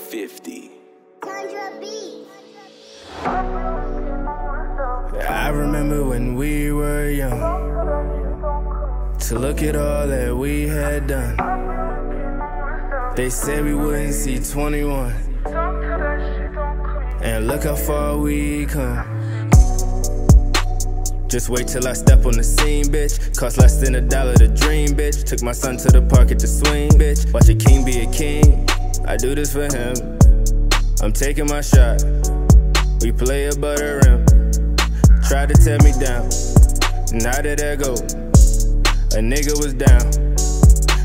50. Tundra B. I remember when we were young to look at all that we had done. They said we wouldn't see 21, and look how far we come. Just wait till I step on the scene, bitch. Cost less than a dollar to dream, bitch. Took my son to the park at the swing, bitch. Watch a king be a king. I do this for him. I'm taking my shot. We play a butter rim. Tried to tear me down. Now that I go, a nigga was down.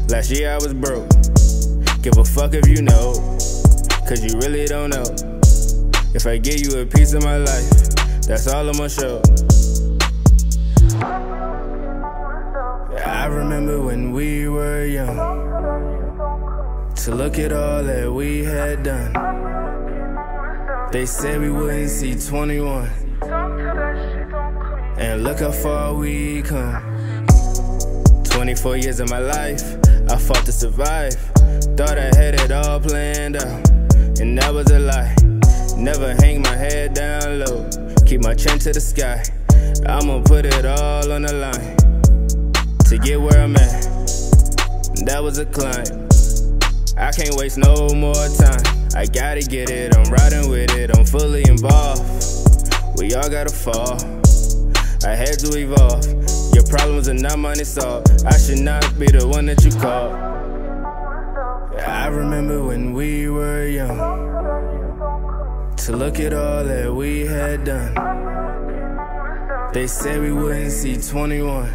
Last year I was broke. Give a fuck if you know, cause you really don't know. If I give you a piece of my life, that's all I'ma show. I remember when we were young to look at all that we had done. They said we wouldn't see 21, and look how far we come. 24 years of my life, I fought to survive. Thought I had it all planned out, and that was a lie. Never hang my head down low, keep my chin to the sky. I'ma put it all on the line to get where I'm at. That was a climb. I can't waste no more time. I gotta get it, I'm riding with it, I'm fully involved. We all gotta fall. I had to evolve. Your problems are not mine to solve. I should not be the one that you call. I remember when we were young to look at all that we had done. They said we wouldn't see 21.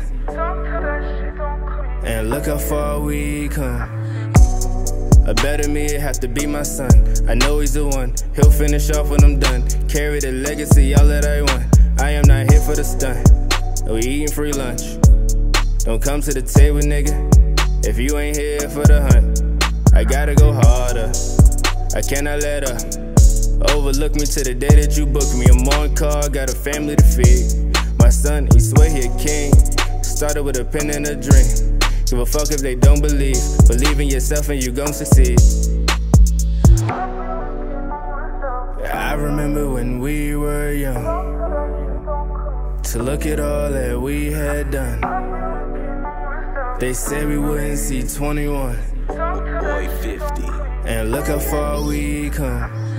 And look how far we come. A better me, it have to be my son. I know he's the one. He'll finish off when I'm done. Carry the legacy, all that I want. I am not here for the stunt. We eating free lunch. Don't come to the table, nigga. If you ain't here for the hunt, I gotta go harder. I cannot let her overlook me to the day that you book me. I'm on call, got a family to feed. My son, he swear he a king. Started with a pen and a dream. Give a fuck if they don't believe. Believe in yourself and you gon' succeed. I remember when we were young to look at all that we had done. They said we wouldn't see 21, Boy 50. and look how far we come.